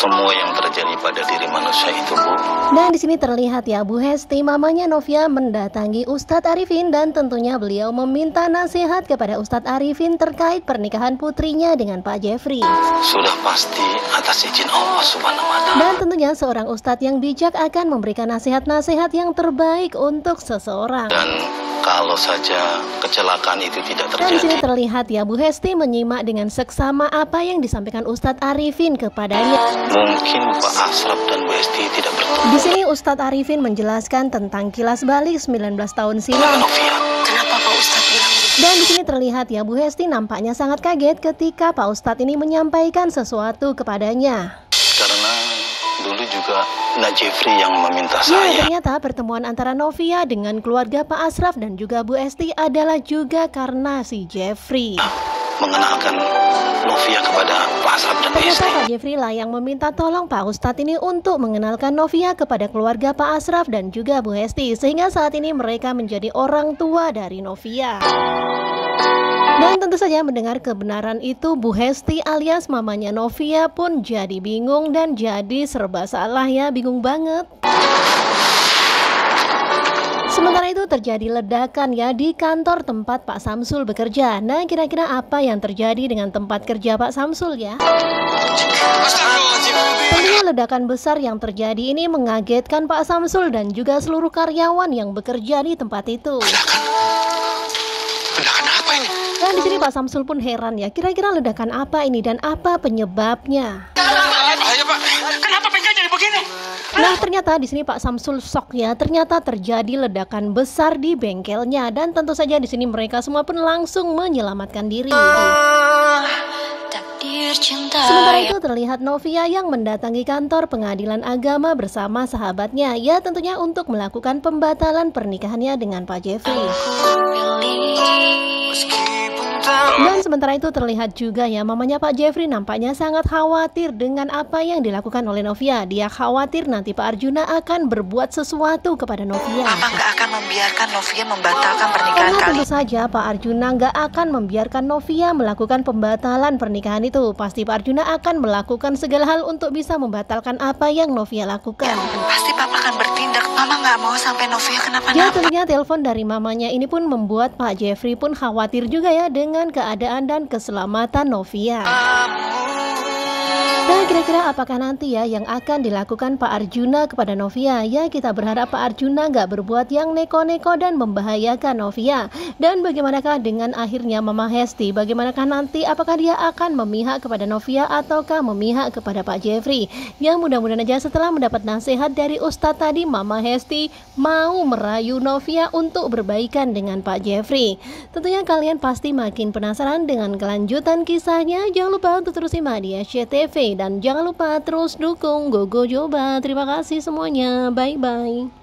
semua yang terjadi pada diri manusia itu, Bu. Dan di sini terlihat ya Bu Hesti, mamanya Novia mendatangi Ustadz Arifin dan tentunya beliau meminta nasihat kepada Ustadz Arifin terkait pernikahan putrinya dengan Pak Jeffrey. Sudah pasti atas izin Allah Subhanahu wa taala. Dan tentunya seorang Ustadz yang bijak akan memberikan nasihat-nasihat yang terbaik untuk seseorang. Dan kalau saja kecelakaan itu tidak Dan di sini terjadi, terlihat ya Bu Hesti menyimak dengan seksama apa yang disampaikan Ustadz Arifin kepadanya. mungkin Pak Asraf dan Bu Esti tidak bertemu Di sini Ustadz Arifin menjelaskan tentang kilas balik 19 tahun silam. Kenapa Pak Ustadz bilang begitu? Dan di sini terlihat ya Bu Hesti nampaknya sangat kaget ketika Pak Ustadz ini menyampaikan sesuatu kepadanya. Karena dulu juga Nak Jeffrey yang meminta Ya, saya ternyata pertemuan antara Novia dengan keluarga Pak Asraf dan juga Bu Esti adalah juga karena si Jeffrey. mengenalkan Novia kepada Pak Asraf dan Bu Ternyata Esti. Pak Jeffrey lah yang meminta tolong Pak Ustadz ini untuk mengenalkan Novia kepada keluarga Pak Asraf dan juga Bu Hesti sehingga saat ini mereka menjadi orang tua dari Novia. Dan tentu saja mendengar kebenaran itu Bu Hesti alias mamanya Novia pun jadi bingung dan jadi serba salah ya, bingung banget. Sementara itu terjadi ledakan ya di kantor tempat Pak Samsul bekerja. Nah, kira-kira apa yang terjadi dengan tempat kerja Pak Samsul ya? Tentunya ledakan besar yang terjadi ini mengagetkan Pak Samsul dan juga seluruh karyawan yang bekerja di tempat itu. Ledakan apa ini? Dan di sini Pak Samsul pun heran ya, kira-kira ledakan apa ini dan apa penyebabnya? Bahaya Pak. Kenapa bengkel jadi begini? Nah, ternyata di sini Pak Samsul shock ya. Ternyata terjadi ledakan besar di bengkelnya dan tentu saja di sini mereka semua pun langsung menyelamatkan diri. Cinta Sementara itu terlihat Novia yang mendatangi kantor pengadilan agama bersama sahabatnya ya tentunya untuk melakukan pembatalan pernikahannya dengan Pak Jeffrey. Dan sementara itu terlihat juga ya mamanya Pak Jeffrey nampaknya sangat khawatir dengan apa yang dilakukan oleh Novia. Dia khawatir nanti Pak Arjuna akan berbuat sesuatu kepada Novia. Mama nggak akan membiarkan Novia membatalkan pernikahan Karena kali tentu saja Pak Arjuna nggak akan membiarkan Novia melakukan pembatalan pernikahan itu. Pasti Pak Arjuna akan melakukan segala hal untuk bisa membatalkan apa yang Novia lakukan. Pasti papa akan bertindak Mama nggak mau sampai Novia Ya kenapa-napa tentunya telepon dari mamanya ini pun membuat Pak Jeffrey pun khawatir juga ya dengan keadaan dan keselamatan Novia. Nah kira-kira apakah nanti ya yang akan dilakukan Pak Arjuna kepada Novia? Ya kita berharap Pak Arjuna nggak berbuat yang neko-neko dan membahayakan Novia. Dan bagaimanakah dengan akhirnya Mama Hesti? Bagaimanakah nanti apakah dia akan memihak kepada Novia ataukah memihak kepada Pak Jeffrey? Ya mudah-mudahan aja setelah mendapat nasihat dari Ustadz tadi Mama Hesti mau merayu Novia untuk berbaikan dengan Pak Jeffrey. Tentunya kalian pasti makin penasaran dengan kelanjutan kisahnya. Jangan lupa untuk terus simak di SCTV dan jangan lupa terus dukung Gogo Joba. Terima kasih semuanya. Bye bye.